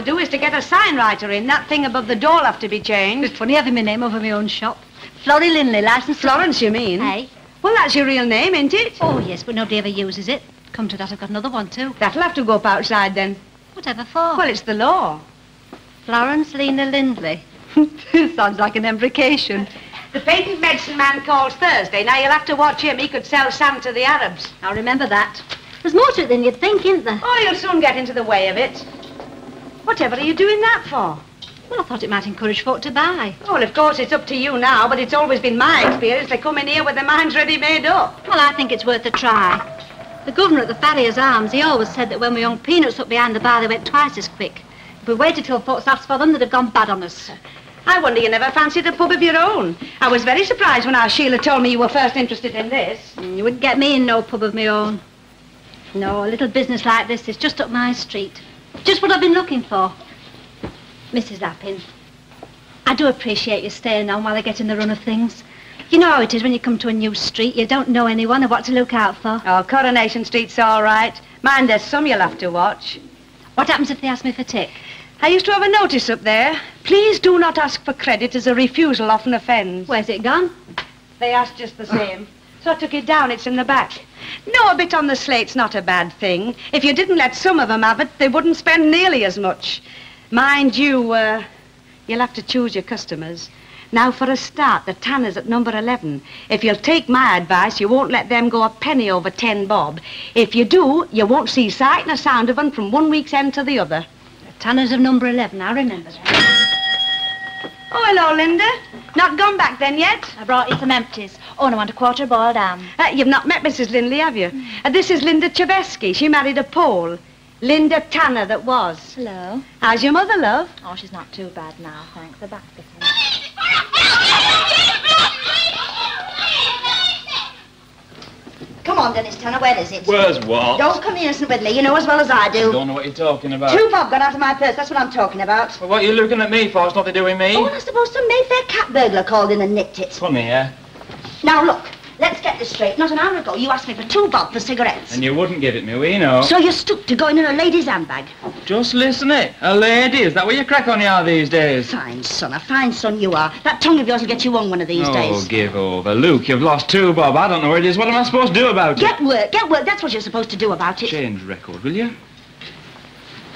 to do is to get a sign writer in. That thing above the door'll have to be changed. It's funny having my name over my own shop. Florrie Lindley, licensed... Florence, you mean? Hey? Well, that's your real name, ain't it? Oh, yes, but nobody ever uses it. Come to that, I've got another one, too. That'll have to go up outside, then. Whatever for? Well, it's the law. Florence Lena Lindley. Sounds like an embrocation. The patent medicine man calls Thursday. Now, you'll have to watch him. He could sell sand to the Arabs. I'll remember that. There's more to it than you'd think, isn't there? Oh, you'll soon get into the way of it. Whatever are you doing that for? Well, I thought it might encourage folk to buy. Well, of course, it's up to you now, but it's always been my experience they come in here with their minds ready made up. Well, I think it's worth a try. The governor at the Farrier's Arms, he always said that when we hung peanuts up behind the bar, they went twice as quick. If we waited till folks asked for them, they'd have gone bad on us. I wonder you never fancied a pub of your own. I was very surprised when our Sheila told me you were first interested in this. Mm, You wouldn't get me in no pub of my own. No, a little business like this is just up my street. Just what I've been looking for. Mrs. Lappin, I do appreciate you staying on while I get in the run of things. You know how it is when you come to a new street. You don't know anyone or what to look out for. Oh, Coronation Street's all right. Mind, there's some you'll have to watch. What happens if they ask me for tick? I used to have a notice up there. Please do not ask for credit as a refusal often offends. Where's it gone? They asked just the same. So I took it down. It's in the back. No, a bit on the slate's not a bad thing. If you didn't let some of them have it, they wouldn't spend nearly as much. Mind you, uh, you'll have to choose your customers. Now, for a start, the tanners at number 11. If you'll take my advice, you won't let them go a penny over 10 bob. If you do, you won't see sight nor sound of 'em from one week's end to the other. The Tanners of number 11, I remember that. Oh, hello, Linda. Not gone back then yet? I brought you some empties. Oh, and I want a quarter boiled ham. Uh, you've not met Mrs. Lindley, have you? Uh, this is Linda Cheveski. She married a Pole. Linda Tanner that was. Hello. How's your mother, love? Oh, she's not too bad now, thanks. The back's getting... Come on, Dennis Tanner, where is it? Where's what? Don't come innocent with me. You know as well as I do. I Don't know what you're talking about. Two bob gone out of my purse. That's what I'm talking about. Well, what are you looking at me for? It's nothing to do with me. Oh, and I suppose some Mayfair cat burglar called in and nicked it. Funny, yeah? Now, look. Let's get this straight. Not an hour ago, you asked me for two bob for cigarettes. And you wouldn't give it me, we know. So you stooped to going in a lady's handbag. Just listen it. A lady, is that what you crack on you are these days? Fine son, a fine son you are. That tongue of yours will get you on one of these oh, days. Oh, give over. Luke, you've lost two, Bob. I don't know where it is. What am I supposed to do about it? Get work, get work. That's what you're supposed to do about it. Change record, will you?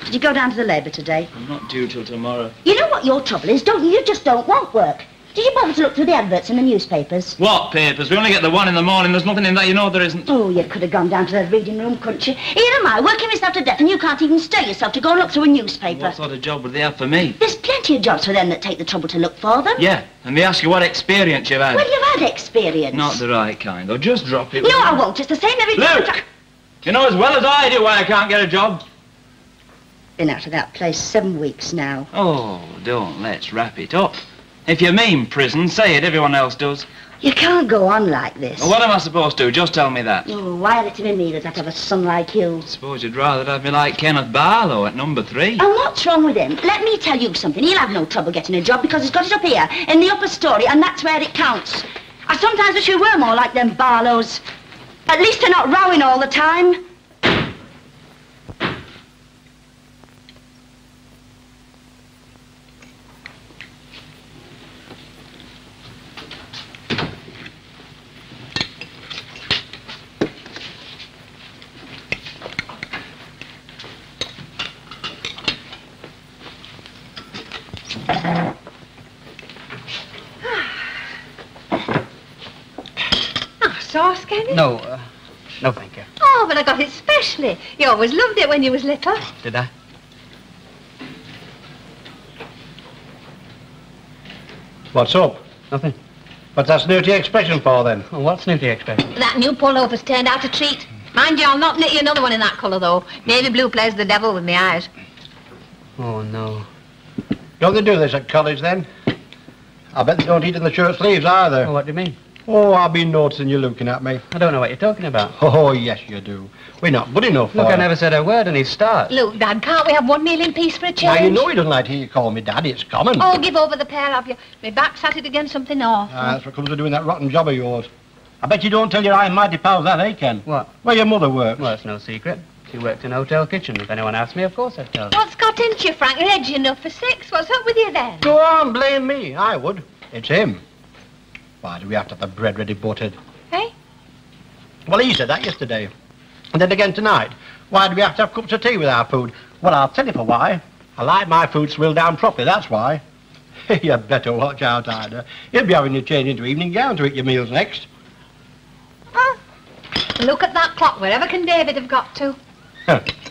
Did you go down to the Labour today? I'm not due till tomorrow. You know what your trouble is, don't you? You just don't want work. Did you bother to look through the adverts in the newspapers? What papers? We only get the one in the morning. There's nothing in that, you know there isn't. Oh, you could have gone down to the reading room, couldn't you? Here am I, working myself to death, and you can't even stir yourself to go and look through a newspaper. What sort of job would they have for me? There's plenty of jobs for them that take the trouble to look for them. Yeah, and they ask you what experience you've had. Well, you've had experience. Not the right kind, though. Just drop it. No, I won't. It's the same every time. Luke! You know as well as I do why I can't get a job. Been out of that place seven weeks now. Oh, don't. Let's wrap it up. If you mean prison, say it. Everyone else does. You can't go on like this. Well, what am I supposed to do? Just tell me that. Oh, why had it to be me that I'd have a son like you? Suppose you'd rather have me like Kenneth Barlow at number three. And what's wrong with him? Let me tell you something. He'll have no trouble getting a job because he's got it up here, in the upper story, and that's where it counts. I sometimes wish we were more like them Barlows. At least they're not rowing all the time. Ah, sauce, No, uh, no, thank you. Oh, but I got it specially. You always loved it when you was little. Did I? What's up? Nothing. What's that snooty expression for, then? Oh, what's Snooty expression? That new pullover's turned out a treat. Mind you, I'll not knit you another one in that colour, though. Navy blue plays the devil with my eyes. Oh, no. Don't they do this at college, then? I bet they don't eat in the shirt sleeves either. Oh, what do you mean? Oh, I've been noticing you looking at me. I don't know what you're talking about. Oh, yes, you do. We're not good enough Look, for I you. never said a word and he starts. Look, Dad, can't we have one meal in peace for a change? Now, you know he doesn't like to hear you call me Daddy. It's common. Oh, give over the pair of you. My back's at it against something awful. Ah, that's what comes of doing that rotten job of yours. I bet you don't tell your high and mighty pals that, eh, Ken? What? Where your mother works. Well, it's no secret. She worked in a hotel kitchen. If anyone asks me, of course I'd tell them. What's got into you, Frank? You're edgy enough for six. What's up with you then? Go on, blame me. I would. It's him. Why do we have to have the bread ready buttered? Hey? Well, he said that yesterday. And then again tonight. Why do we have to have cups of tea with our food? Well, I'll tell you for why. I like my food swilled down properly, that's why. you better watch out, Ida. You'll be having to change into evening gown to eat your meals next. Huh? Look at that clock. Wherever can David have got to?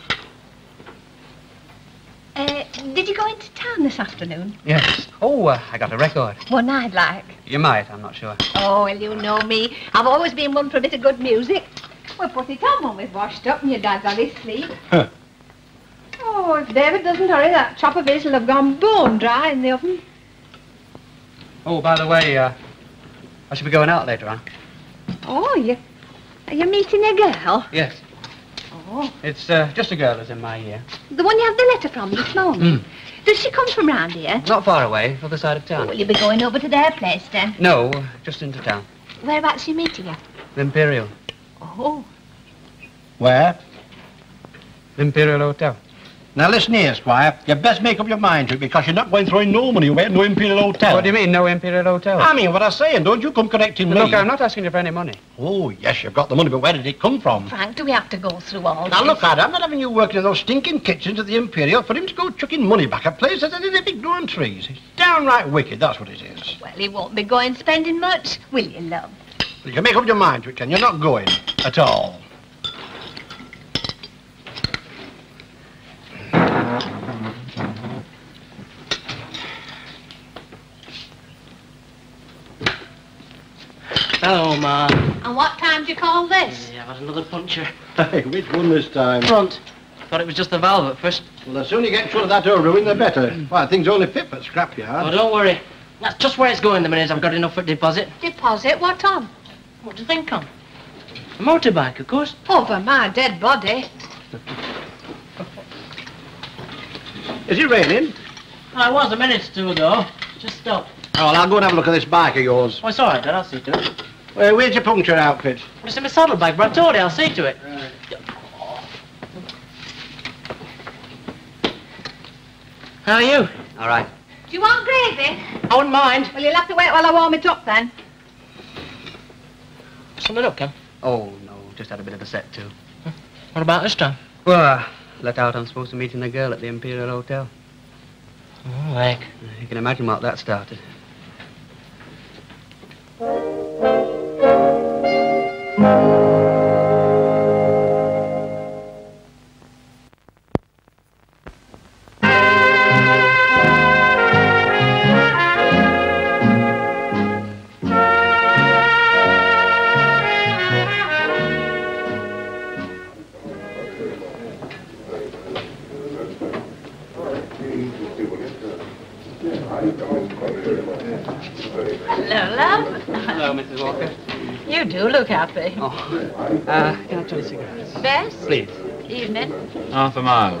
Huh. Uh, did you go into town this afternoon? Yes. Oh, uh, I got a record. One I'd like. You might, I'm not sure. Oh, well, you know me. I've always been one for a bit of good music. We'll put it on when we've washed up and your dad's on his sleep. Huh. Oh, if David doesn't hurry, that chop of his will have gone bone dry in the oven. Oh, by the way, uh, I should be going out later on. Oh, you... Are you meeting a girl? Yes. Oh. It's uh, just a girl who's in my year. The one you have the letter from this morning? Mm. Does she come from round here? Not far away, other side of town. Will you be going over to their place then? No, uh, just into town. Whereabouts are you meeting her? The Imperial. Oh. Where? The Imperial Hotel. Now listen here, Squire. You best make up your mind to it because you're not going throwing no money away at no Imperial Hotel. What do you mean, no Imperial Hotel? I mean what I'm saying. Don't you come correcting me. Look, I'm not asking you for any money. Oh, yes, you've got the money, but where did it come from? Frank, do we have to go through all Now this? look, Ada, I'm not having you working in those stinking kitchens at the Imperial for him to go chucking money back at places that are big growing trees. It's downright wicked, that's what it is. Well, he won't be going spending much, will you, love? You can make up your mind to it, and you're not going at all. Hello, Ma. And what time do you call this? Yeah, I've had another puncture. Hey, which one this time? Front. Thought it was just the valve at first. Well, the sooner you get shut of that door ruin, the better. Why, thing's only fit for Oh, scrapyard. don't worry. That's just where it's going the minute I've got enough for deposit. Deposit? What on? What do you think on? A motorbike, of course. Over my dead body. Is it raining? Well, I was a minute or two ago. Just stopped. Oh, well, I'll go and have a look at this bike of yours. Oh, it's all right, Dad. I'll see to it. Well, where's your puncture outfit? It's in my saddlebag, but I told you I'll see to it. How are you? All right. Do you want gravy? I wouldn't mind. Well, you'll have to wait while I warm it up then. Something up, Ken. Oh, no, just had a bit of a set, too. What about this time? Well, uh, let out I'm supposed to meet a girl at the Imperial Hotel. Oh, like. You can imagine what that started. Hello, can I cigarettes? Bess? Please. Evening. Half a mile.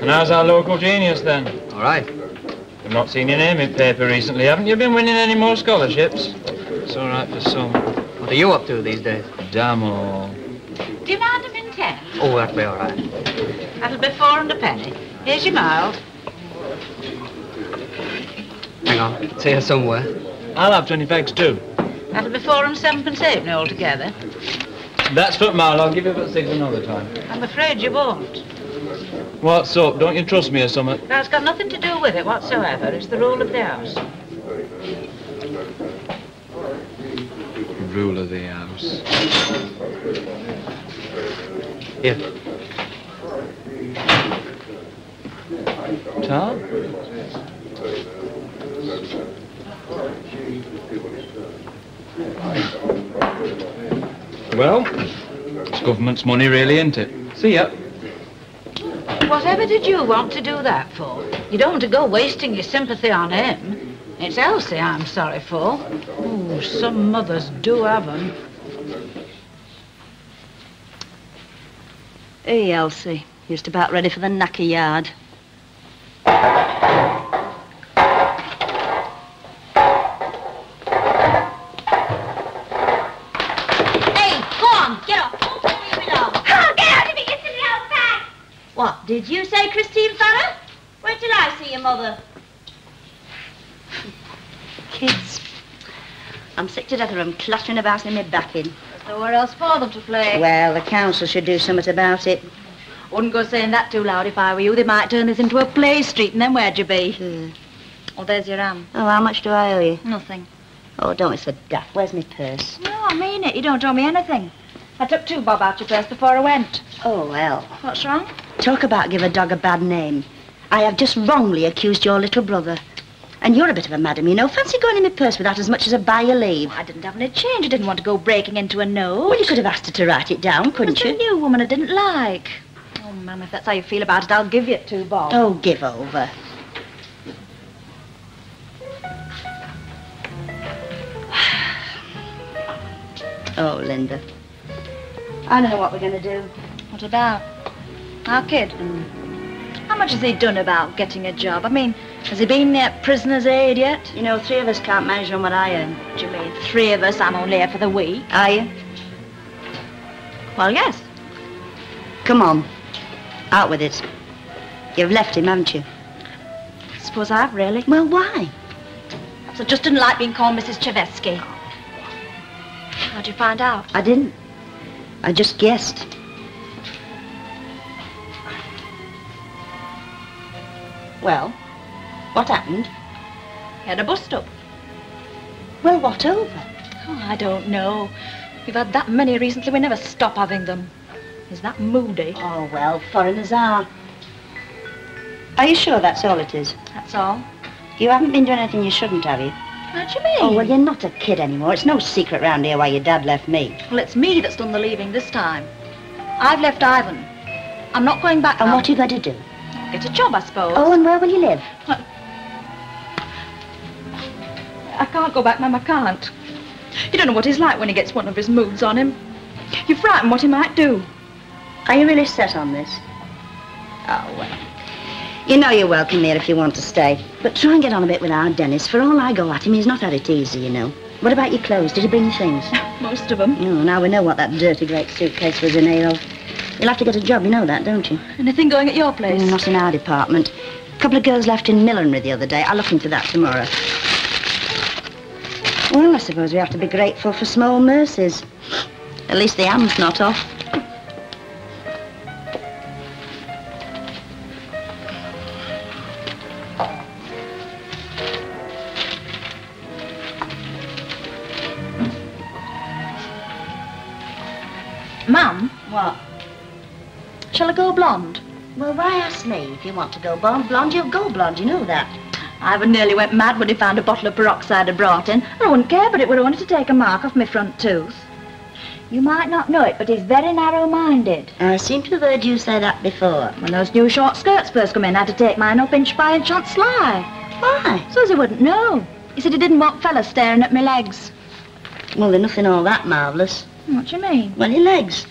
And how's our local genius then? All right. I've not seen your name in paper recently. Haven't you been winning any more scholarships? It's all right for some. What are you up to these days? Damn all. Do you mind them in ten? Oh, that'll be all right. That'll be four and a penny. Here's your mild. Hang on. See here somewhere. I'll have 20 pegs too. That'll be four and sevenpence halfpenny altogether. That's for mile. I'll give you about six another time. I'm afraid you won't. What's up? Don't you trust me or something? That's got nothing to do with it whatsoever. It's the rule of the house. Rule of the house. Here. Tom? Well, it's government's money really, isn't it? See ya. Whatever did you want to do that for? You don't want to go wasting your sympathy on him. It's Elsie I'm sorry for. Ooh, some mothers do have 'em. Hey, Elsie. Just about ready for the knacker yard. Did you say Christine Farrer? Where did I see your mother? Kids. I'm sick to death of them clattering about in my back in. There's nowhere else for them to play. Well, the council should do something about it. Wouldn't go saying that too loud if I were you. They might turn this into a play street, and then where'd you be? Oh, there's your ham. Oh, how much do I owe you? Nothing. Oh, don't be so daft. Where's my purse? No, I mean it. You don't owe me anything. I took two bob out your purse before I went. Oh, well. What's wrong? Talk about give a dog a bad name. I have just wrongly accused your little brother. And you're a bit of a madam, you know. Fancy going in my purse without as much as a buy your leave. Oh, I didn't have any change. I didn't want to go breaking into a note. Well, you could have asked her to write it down, couldn't It's a you? new woman I didn't like. Oh, ma'am, if that's how you feel about it, I'll give you two bob. Oh, give over. Oh, Linda. I know what we're going to do. What about? Our kid? How much has he done about getting a job? I mean, has he been near prisoner's aid yet? You know, three of us can't manage on what I earn. Do you mean? Three of us, I'm only here for the week. Are you? Well, yes. Come on. Out with it. You've left him, haven't you? I suppose I've really. Well, why? So just didn't like being called Mrs. Cheveski. How'd you find out? I didn't. I just guessed. Well, what happened? He had a bust up. Well, what over? Oh, I don't know. We've had that many recently, we never stop having them. Is that moody. Oh, well, foreigners are. Are you sure that's all it is? That's all. You haven't been doing anything you shouldn't, have you? What do you mean? Oh, well, you're not a kid anymore. It's no secret round here why your dad left me. Well, it's me that's done the leaving this time. I've left Ivan. I'm not going back And now. what are you going to do? Get a job, I suppose. Oh, and where will you live? I can't go back, Mum, I can't. You don't know what he's like when he gets one of his moods on him. You're frightened what he might do. Are you really set on this? Oh, well. You know you're welcome here if you want to stay. But try and get on a bit with our Dennis. For all I go at him, he's not had it easy, you know. What about your clothes? Did you bring things? Most of them. Oh, now we know what that dirty great suitcase was in here of. You'll have to get a job, you know that, don't you? Anything going at your place? Mm, not in our department. A couple of girls left in millinery the other day. I'll look into that tomorrow. Well, I suppose we have to be grateful for small mercies. At least the ham's not off. Blonde? Well, why ask me? If you want to go blonde, blonde, you'll go blonde. You know that. Ivan nearly went mad when he found a bottle of peroxide I'd brought in. I wouldn't care, but it would have only to take a mark off my front tooth. You might not know it, but he's very narrow-minded. I seem to have heard you say that before. When those new short skirts first come in, I had to take mine up inch by inch on sly. Why? So as he wouldn't know. He said he didn't want fellas staring at my legs. Well, they're nothing all that marvellous. What do you mean? Well, your legs.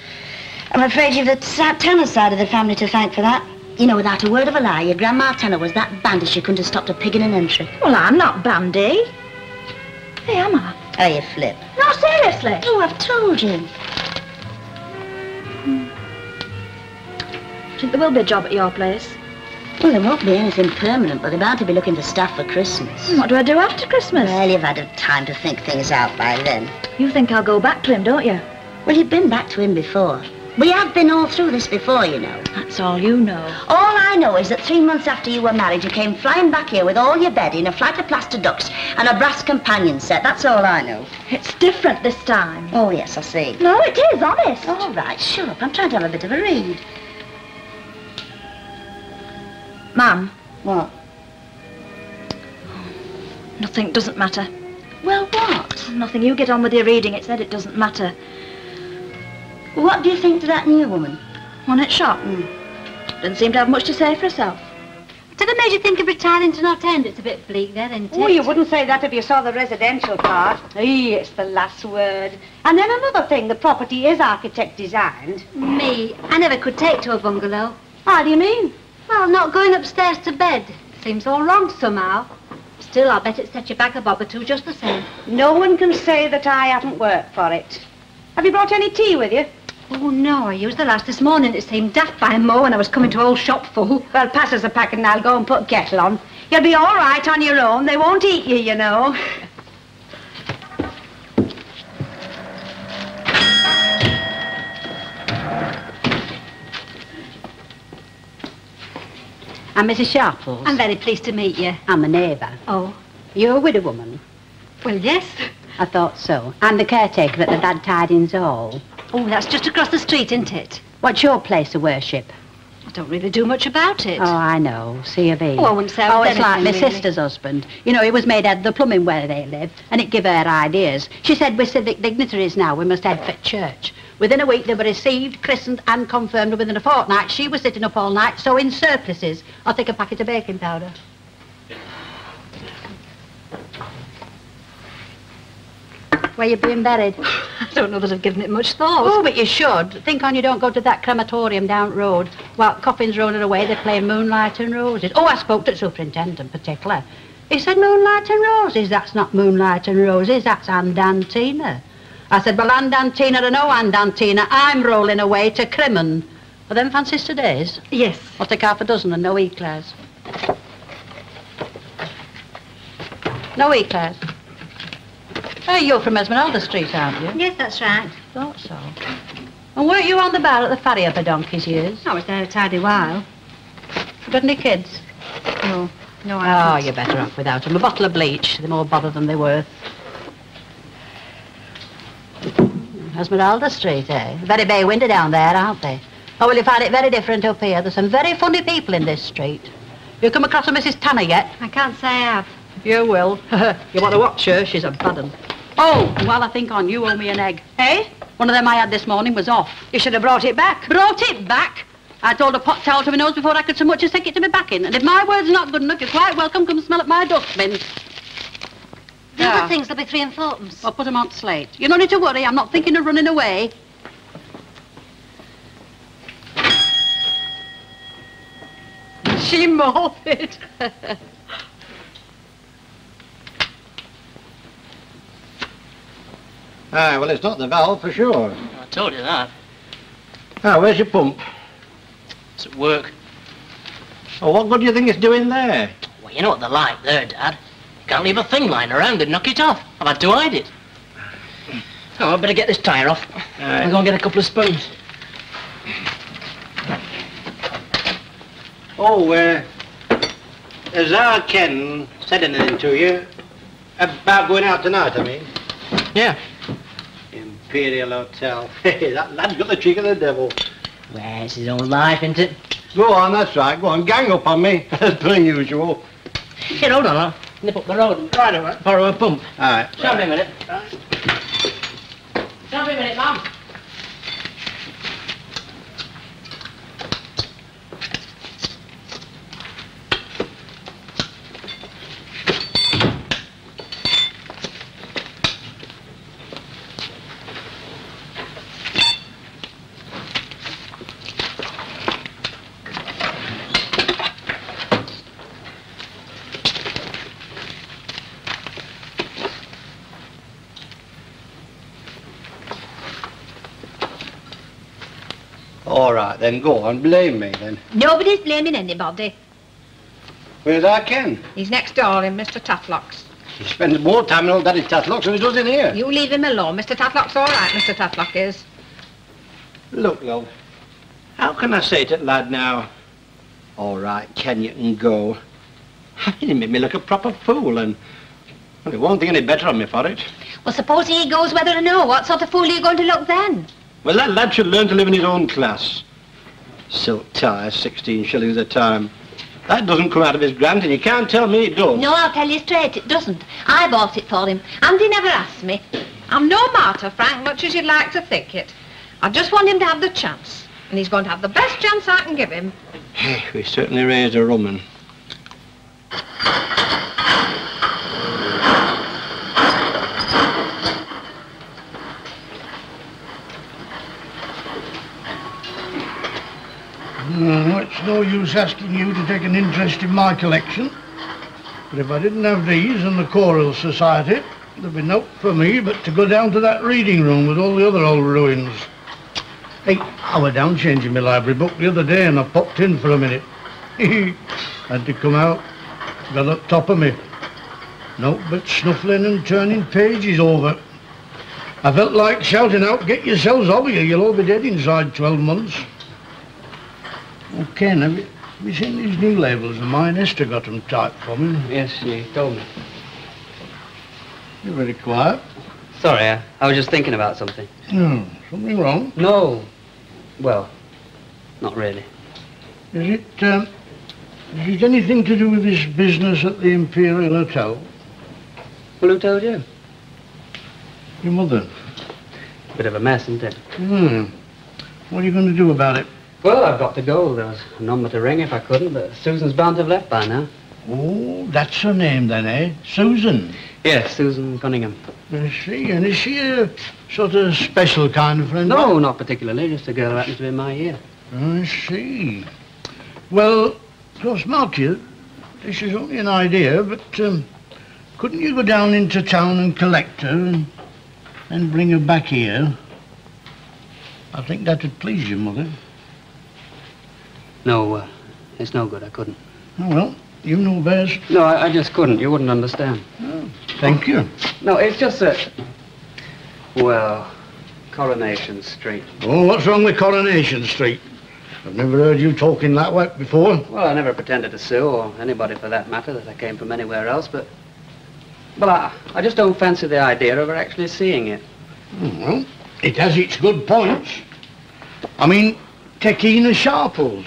I'm afraid you've the Tanner side of the family to thank for that. You know, without a word of a lie, your Grandma Tanner was that bandy she couldn't have stopped a pig in an entry. Well, I'm not bandy. Hey, am I? Oh, you flip. No, seriously. Oh, I've told you. I think there will be a job at your place. Well, there won't be anything permanent, but they're bound to be looking for staff for Christmas. Hmm, what do I do after Christmas? Well, you've had a time to think things out by then. You think I'll go back to him, don't you? Well, you've been back to him before. We have been all through this before, you know. That's all you know. All I know is that three months after you were married, you came flying back here with all your bedding, a flight of plaster ducks, and a brass companion set. That's all I know. It's different this time. Oh, yes, I see. No, it is, honest. All right, shut up. I'm trying to have a bit of a read. Mum, What? nothing doesn't matter. Well, what? Nothing. You get on with your reading. It said it doesn't matter. What do you think to that new woman? One at shop. Mm. Doesn't seem to have much to say for herself. Whatever made you think of retiring to North End? It's a bit bleak there, isn't it? Oh, you wouldn't say that if you saw the residential part. Hey, it's the last word. And then another thing, the property is architect designed. Me, I never could take to a bungalow. How do you mean? Well, not going upstairs to bed. Seems all wrong somehow. Still, I'll bet it set you back a bob or two just the same. No one can say that I haven't worked for it. Have you brought any tea with you? Oh, no, I used the last this morning. It seemed daft by Mo when I was coming to old shop full. Well, pass us a packet and I'll go and put kettle on. You'll be all right on your own. They won't eat you, you know. I'm Mrs. Sharples. I'm very pleased to meet you. I'm a neighbour. Oh, You're a widow woman. well, yes. I thought so. I'm the caretaker at the Glad Tidings Hall. Oh, that's just across the street, isn't it? What's your place of worship? I don't really do much about it. Oh, I know. C of E. Oh, I wouldn't say Oh, it's like my really. sister's husband. You know, he was made head of the plumbing where they live, and it gave her ideas. She said we're civic dignitaries now. We must head for church. Within a week, they were received, christened, and confirmed. and Within a fortnight, she was sitting up all night, sewing surplices. I'll take a packet of baking powder. Where you being buried? I don't know that I've given it much thought. Oh, but you should. Think on you don't go to that crematorium down the road. While coffins rolling away, they're playing Moonlight and Roses. Oh, I spoke to the superintendent in particular. He said Moonlight and Roses. That's not Moonlight and Roses, that's Andantino. I said, well, Andantino or no Andantino, I'm rolling away to Crimond. Are them fancies today's? Yes. I'll take half a dozen and no eclairs. No eclairs. Hey, you're from Esmeralda Street, aren't you? Yes, that's right. Thought so. And weren't you on the bar at the ferry for donkey's years? I was there a tidy while. Got any kids? No, no, I Oh, haven't. you're better off without them. A bottle of bleach. They're more bother than they're worth. Esmeralda Street, eh? Very bay windy down there, aren't they? Oh, well, you find it very different up here. There's some very funny people in this street. You come across a Mrs. Tanner yet? I can't say I have. You will. you want to watch her? She's a bad un. Oh, while I think on, you owe me an egg. Eh? One of them I had this morning was off. You should have brought it back. Brought it back? I told a pot towel to my nose before I could so much as take it to me back in. And if my word's not good enough, you're quite welcome come smell at my dustbin. The Yeah. other things will be three and fourpence. I'll put 'em on slate. You don't need to worry. I'm not thinking of running away. She morbid. Ah, well, it's not the valve for sure. I told you that. Ah, where's your pump? It's at work. Oh, what good do you think it's doing there? Well, you know what they're like there, Dad. You can't leave a thing lying around and knock it off. I've had to hide it. Oh, I better get this tyre off. I'm going to get a couple of spoons. Oh, uh, has our Ken said anything to you? About going out tonight, I mean? Yeah. Imperial Hotel. Hey, that lad's got the cheek of the devil. Well, it's his own life, isn't it? Go on, that's right. Go on, gang up on me, as per usual. Here, hold on, I'll nip up the road. Right away. Uh, borrow a pump. All right. Stop me a minute. Stop me a minute, Mum. All right, then go on, blame me then. Nobody's blaming anybody. Where's our Ken? He's next door in Mr. Tatlock's. He spends more time in old Daddy Tatlock than he does in here. You leave him alone. Mr. Tatlock's all right, Mr. Tatlock is. Look, love, how can I say to the lad now? All right, Ken, you can go. He made me look a proper fool, and well, he won't think any better of me for it. Well, suppose he goes whether or no. What sort of fool are you going to look then? Well, that lad should learn to live in his own class. Silk tie, 16 shillings a time. That doesn't come out of his grant, and you can't tell me it does. No, I'll tell you straight, it doesn't. I bought it for him, and he never asked me. I'm no martyr, Frank, much as you'd like to think it. I just want him to have the chance, and he's going to have the best chance I can give him. Hey, we certainly raised a rum It's no use asking you to take an interest in my collection. But if I didn't have these and the Choral Society, there'd be no for me but to go down to that reading room with all the other old ruins. Hey, I was down changing my library book the other day and I popped in for a minute. Had to come out. Got up top of me. Nope, but snuffling and turning pages over. I felt like shouting out, get yourselves over here, you'll all be dead inside 12 months. Oh, Ken, have you, have you seen these new labels? And mine Esther got them typed for me. Yes, she told me. You're very quiet. Sorry, I, I was just thinking about something. Hmm, something wrong? No. Well, not really. Is it, um, is it anything to do with this business at the Imperial Hotel? Well, who told you? Your mother. Bit of a mess, isn't it? Hmm. What are you going to do about it? Well, I've got to go. There was a number to ring if I couldn't, but Susan's bound to have left by now. Oh, that's her name then, eh? Susan. Yes, Susan Cunningham. I see. And is she a sort of special kind of friend? No, not particularly. Just a girl who happens to be in my year. I see. Well, of course, mark you, this is only an idea, but um, couldn't you go down into town and collect her and then bring her back here? I think that would please your mother. No, uh, it's no good. I couldn't. Oh, well, you know best. No, I, I just couldn't. You wouldn't understand. Oh, Thank you. No, it's just that. Well, Coronation Street. Oh, what's wrong with Coronation Street? I've never heard you talking that way before. Well, I never pretended to sue, or anybody for that matter, that I came from anywhere else, but. Well, I, I just don't fancy the idea of her actually seeing it. Oh, Well, it has its good points. I mean, take Ena Sharples.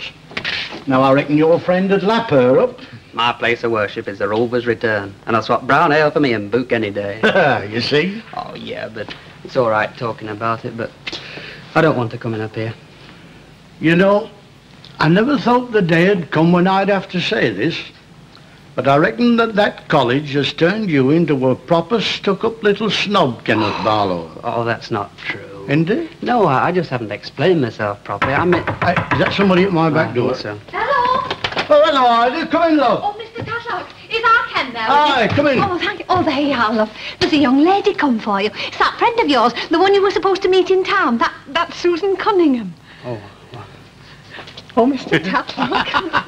Now, I reckon your friend would lap her up. My place of worship is the Rover's Return, and I'll swap brown ale for me and book any day. you see? oh, yeah, but it's all right talking about it, but I don't want to come in up here. You know, I never thought the day had come when I'd have to say this, but I reckon that that college has turned you into a proper stuck-up little snob, Kenneth Barlow. Oh, that's not true. Isn't? No, I I just haven't explained myself properly. I mean... I, is that somebody at my back I door? think so. Hello? Oh, hello, Ida. Come in, love. Oh, Mr. Tatlock, is our Ken there? Aye, come in. Oh, thank you. Oh, there you are, love. There's a young lady come for you. It's that friend of yours, the one you were supposed to meet in town. That, that's Susan Cunningham. Oh, Oh, Mr. Tatlock.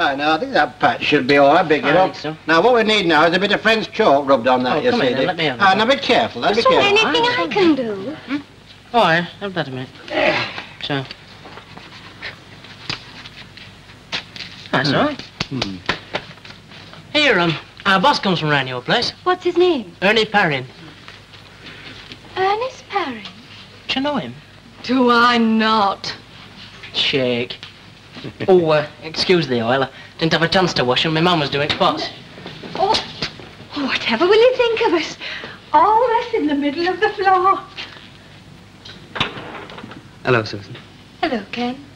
Ah, no, I think that patch should be all right, big I enough. think so. Now, what we need now is a bit of French chalk rubbed on that, Oh, you come see. in then, let me have that. now, be careful, now, be so careful. anything I can do? Oh, I have that a minute. So. That's all right. Here, um, our boss comes from round your place. What's his name? Ernie Parrin. Ernest Perry. Do you know him? Do I not? Shake. oh, uh, excuse the oil. I didn't have a chance to wash and my mum was doing spots. Oh, whatever will you think of us? All this in the middle of the floor. hello, Susan. Hello, Ken.